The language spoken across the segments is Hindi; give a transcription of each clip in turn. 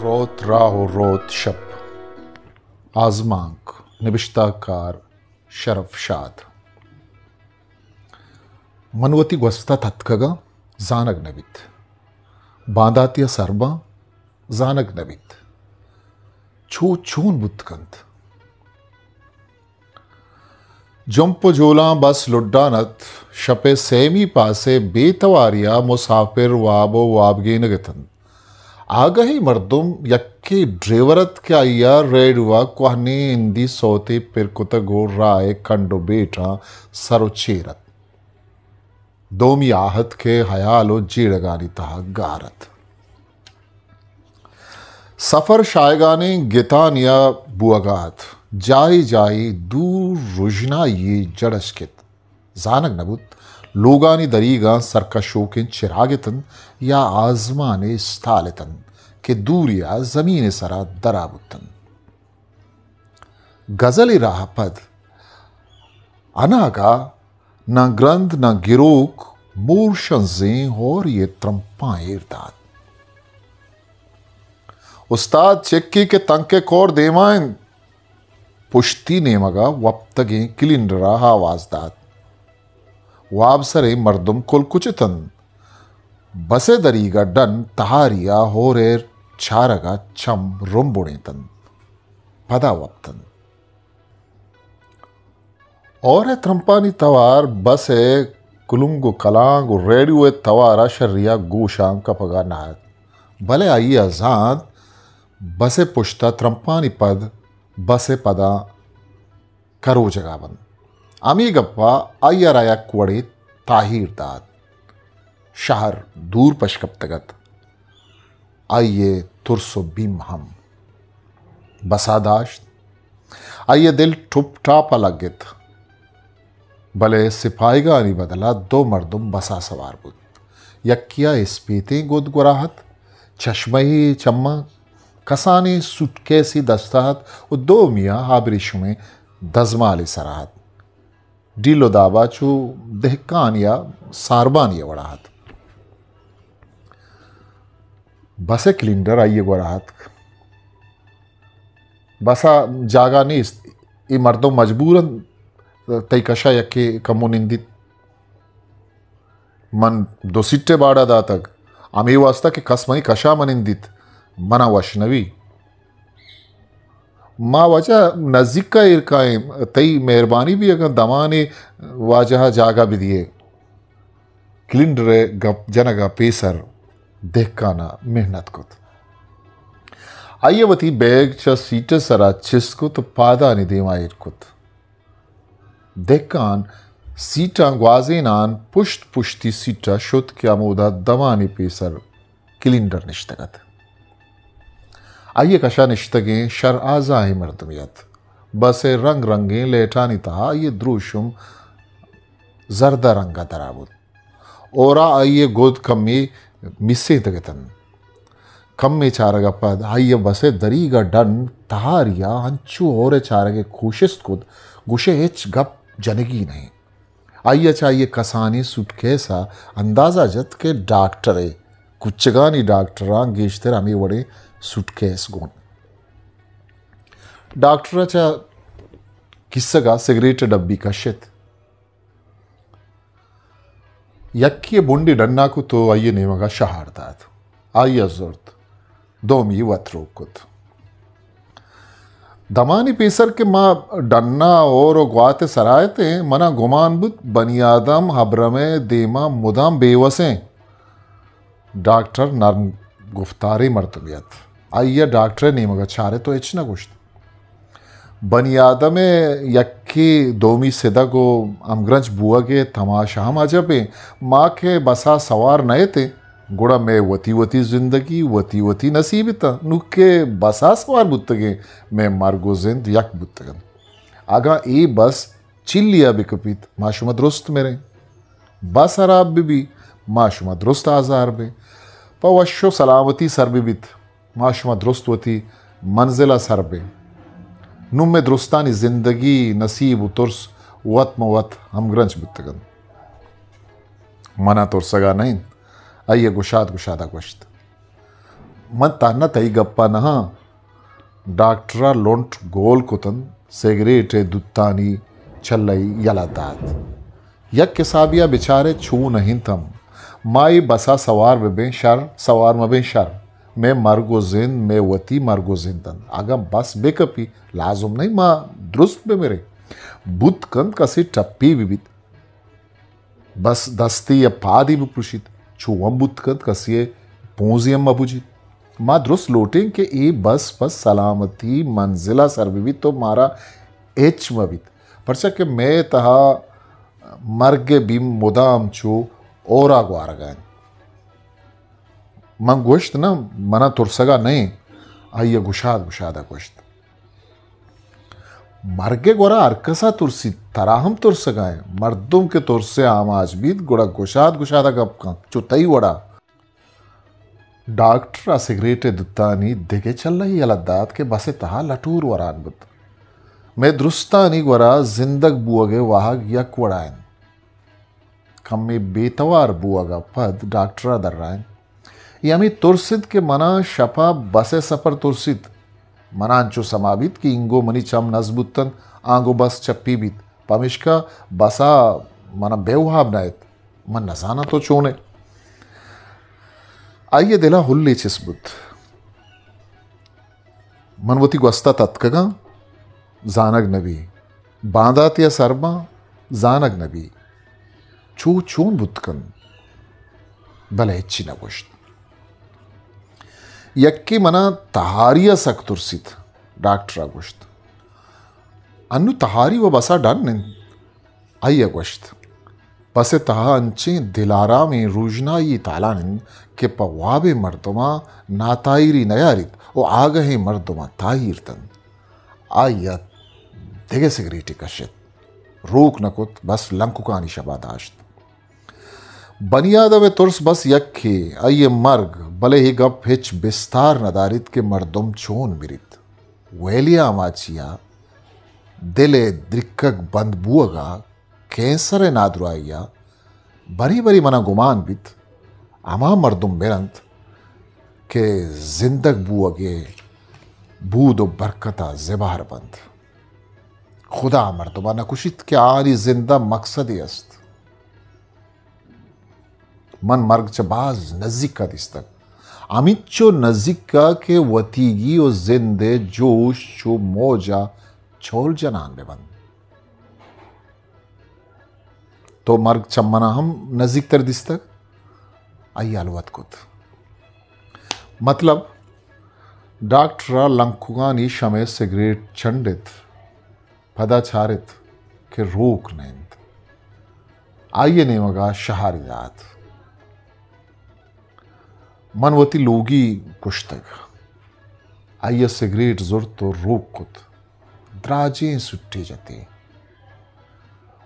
रोत राहो रोत शप आजमांक निबिश्ताकार शरफ शाद मनवती gwasta tatkaga, zanag nabit. बांदातिया सरबा जानग नबित छू छून बुतकंत जंप जोला बस लुड्डानत शपे सेमी पासे बेतवारिया मुसाफिर वाबो वाबगेन गतन आगही मर्दुम यक्के ड्रेवरत क्या आया रेडवा कोहने इंदी सोते पिरकुत राय कंडो बेटा सरोचेरत। दोमी आहत के हयालो जीड़गानी तहा गारत। सफ़र शायगाने गितान बुआगात। जाई जाई दूर रुजना ये जड़स्कित जानक नबुत लोगानी दरीगा सरकशोकिन चिरागितन या आजमाने स्थालितन के दूरिया ज़मीन सरा दराबुतन गज़ल राह पद अनागा न ग्रंथ न गिरोक मूर्शंजें और ये त्रंपाएँ इर्दाद उस्ताद चेक्की के तंके कोर देवाइन पुश्ती नेमगा वप्तगे किलिंडरा आवाजदाद वाबसरे मर्दुम कुल कुचितन बसे दरीगा डन तहारिया होरेर ಚಾರಗ ಚಂ ರೊಂಬುಣಿತನ್ ಪದ ವಪ್ತನ್ और त्रंपानी तवार बस है कुलुंगु कलांगु रेडियो तवारा शर्रिया गूशां कपगा नात भले आई अजाद बसे पुश्ता त्रंपानी पद बसे पदा करो जगावन अमी गप्पा अय्यराया ताहिर दाद शहर दूर पशकप्तगत आइए तुरसो बिम हम बसादाश्त आइए दिल ठुप टाप अलगित भले सिपाहीगा नहीं बदला दो मर्दुम बसा सवार बुद यक्किया इस्पीते गुद गुराहत। चश्मही चम्मा। कसाने सुटकेसी दस्ताहत और दो मियाँ हाबरिश में दजमाली सराहत। डीलो दाबा चू दहकान या सारबान या वड़ाहत बसे क्लिंडर आइए गुराहत बसा जागा नहीं ई मर्दों मजबूरन, तैकशा यक्के कमुनिंदित मन दो सिट्टे बाड़ा दातक आम्ही वाचता की कसमनी कशा मनिंदित, मना वशनवी माँ वजह नज़दीक का इरकाए तई मेहरबानी भी अगर दमाने, वाजह जागा भी दिए। क्लिंडर गप जनगा पेसर देखाना मेहनत को अय्यवती बैग च सीट सरा चिस्कुत पादानी देवा इरकुत देखान सीटा ग्वाजेनान पुष्ट पुष्टी सीटा शुद्ध क्या मोदा दमानी पेसर, क्लिंडर निश्तगत। आइए कशा निश्तगे शर आजाही मर्दमियत बसे रंग रंगे लेटानी तहा ये द्रूशुम जर्दा रंगा दराबुद ओरा आइए गोद कम्मी मिस्से तगतन ಕಮ್ಮಿ ಚಾರಗಪ್ಪ ಅಯ್ಯ ಬಸೆ ದರೀಗ ಡನ್ ತಹಾರಿಯ ಹಂಚು ಓರೆ ಚಾರಗೆ ಖುಷಿಸ್ಕುದ್ ಗುಷೆ ಹೆಚ್ ಗಪ್ जनगी नहीं आइए चाहिए कसानी सुटकेसा अंदाजा जत के डॉक्टरे कुच्चगानी डॉक्टरा गेशतर आम्ही वडे सुटकेस गुण डॉक्टराच्या किस्सगा सिगरेट डब्बी कशेत यक्की बुंडी डन्नाकू तो आइए नेमगा शहारतात आइए जोर्त दोमी वत्रोकुत दमानी पेसर के माँ डन्ना और ग्वाते सरायते मना गुमान बुत बनियादम हब्रमे देमा मुदाम बेवसें डॉक्टर नर्म गुफ्तारी मरतबियत तो गुश्त बनियादमे यक्की दोमी सिदा को अमग्रंज बुआ के तमाशा हम अजबे माँ के बसा सवार नए थे गुड़ा में वती वती ज़िंदगी वती वती नसीब बसा सवार बुत्तगे मैं मार्गो जिंद यक बुत्तगन आगा ए बस चिल्लिया बिकपित माशुमा दुरुस्त मेरे बस अराब बिबी माशुमा दुरुस्त आजार बे पवशो सलामती सर वती मंजिला सर बे नुम में दुरुस्तानी ज़िंदगी नसीब तुर्स वत मवत हम ग्रंज बुत्तगन। मना तुरसगा नहीं आइए गुशाद गुशादा गुश्त। मन ताना तई गप्पा नहा, डॉक्टरा लोंट गोल कुतन, सिगरेट दुत्तानी चलई यला दात यक किसाबिया बेचारे छू नहीं थम, माई बसा सवार बेबे शर, सवार मबे शर। मैं मरगो जिंद मैं वती मरगो जिंदन आगम बस बेकपी, लाजुम नहीं, माँ दुरुस्त बे मेरे। बुत कंद कसी टप्पी बिबित बस दस्ती या पादी बुपुशित छुवम बुत कंद कसी पोजियम मबुजित माँ दुरुस्त लोटें के ए बस बस सलामती, मंजिला सरबिबित तो मारा एच मबित परचा के मैं तहा, मर्गे बिम मुदाम छो ओरा ग्वार गए मन गोश्त ना मना तुरसगा नहीं आइए गुशाद गुशादा गोश्त मर्गे गोरा अरकसा तुरसी तराहम तुरसगाए मर्दुम के तुरसे आमाज बीत गुड़ा गुशाद गुशादा गप का चुतई वड़ा डॉक्टर आ सिगरेट दुत्तानी दिगे चल रही अलदात के बसे तहा लटूर वरान बुत मैं दुरुस्तानी गोरा जिंदग बुअगे वाहग यक वड़ायन कम्मी बेतवार बुअगा पद डॉक्टर दर्रायन यमी तुरसित के मना शपा बसे सफ़र तुरसित मनांचो समाबित की इंगो मनी चम नजबुत्तन, आंगो बस चप्पी बीत। पमिश्का बसा मना बेवहाब नायत। मन नजाना तो चोने। आइए दिला हुल्ली चिस्बुत। मनवती gwasta tatkaga zanag nabi बांदात या सरमा जानग नबी। चून बुतकन। भले इच्छी नगोश्त यक्की मना तहारिया सक तुरसित डॉक्टर गोश्त अनु तहारी व बसा डन आई गोश्त पसे तहा अंचे दिलारा में रूजना ये तालानिन, के पवाबे मर्दमा नातायरी नयारित ओ आगहे मर्दमा ताहिर तन आया, देगे सिगरेटी कशित रोक नकुत, बस लंकुकानी शबादाश्त। बनियाद व तुर्स बस यक्खी अये मर्ग भले ही गप हिच बिस्तार नदारित के मर्दम चोन मिरित। वेलिया माचिया दिले बंद बंदबुअगा कैंसर नादुराइया, बरी बरी मना गुमान बित, अमा मर्दुम मेरंत, के जिंदग बुअगे बूद बरकता जबार बंद। खुदा मर्दबा नकुशित के आरी ज़िंदा मकसद अस्त। मन मर्ग च बाज नज़दीक का दिस्तक अमिच्चो नज़दीक का के वतीगी और जिंदे जोश चो मोजा छोल जनान बेबंद तो मर्ग चम्मना हम नज़दीक तर दिस्तक आई अलवत कुत। मतलब डॉक्टर लंकुगानी शमे सिगरेट चंडित पदाचारित के रोक नैंद आइए ने मगा शहारियात मनवती लोगी पुस्तक आइए सिगरेट जुर तो रोक कुत द्राजे सुट्टे जते।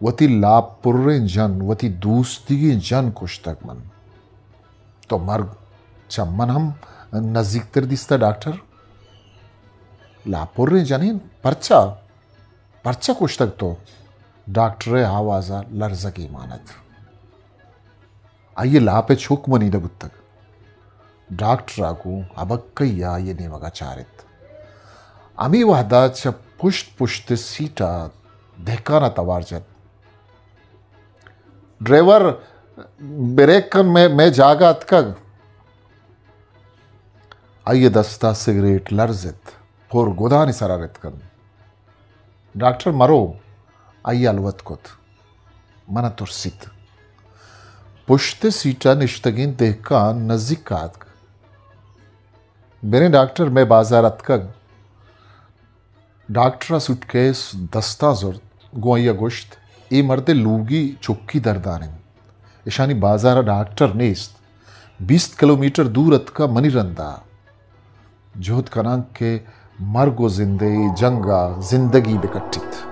वती लापुर्रे जन, वती दूसती जन कुश्तक मन। तो मर्ग चम्मन हम नज़दीक तर दिसता डॉक्टर? लापुर्रे जन, परचा? परचा कुश्तक तो। डॉक्टर आवाजा लर्ज की मानत। आइए लापे छुक मनी दबुत डॉक्टर आगू अबक्कಯ್ಯ ये नेमगा चारित आम्ही वादाच्या पुष्ट पुष्ट सीटा धेकाना तवारजत ड्राइवर, ब्रेक कर मैं मैं जागा अतकग आइए दस्ता सिगरेट लर्जित फोर गोदानी सरारत कन डॉक्टर मरो, आइए अलवत कुत मन तुरसित पुश्ते सीटा निश्तगिन देहका नज़दीक बेने डाक्टर मैं बाजारात डाक्टरा सुटकेस दस्ता ज़ोर गोंया गोश्त ए मरते लूगी चुक्की दरदारेन इशानी बाजारा डाक्टर नेस्त बीस किलोमीटर दूर अतका मनीरंदा जोत कनांग के मर्गो जिंदे जंगा ज़िंदगी बिकटित